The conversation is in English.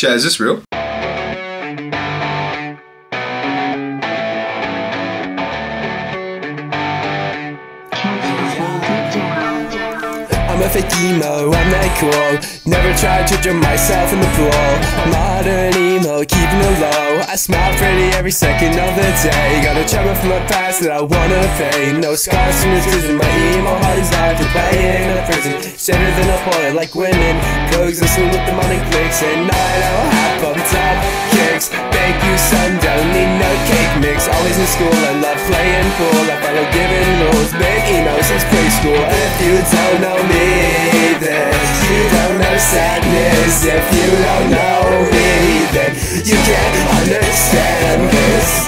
Chat, is this real? I'm a fake emo, I'm not cool Never tried to jump myself in the pool. Modern emo, keeping it low. I smile pretty every second of the day. Got a trauma from my past that I wanna fade. No scars from this prison, my emo heart is Sinners in a party like women. Coexisting with the demonic clicks. And I don't have pop top kicks. Bake you son. don't need no cake mix. Always in school, I love playing pool. I follow given rules, been emo since preschool. If you don't know me, then You don't know sadness. If you don't know me, then You can't understand this.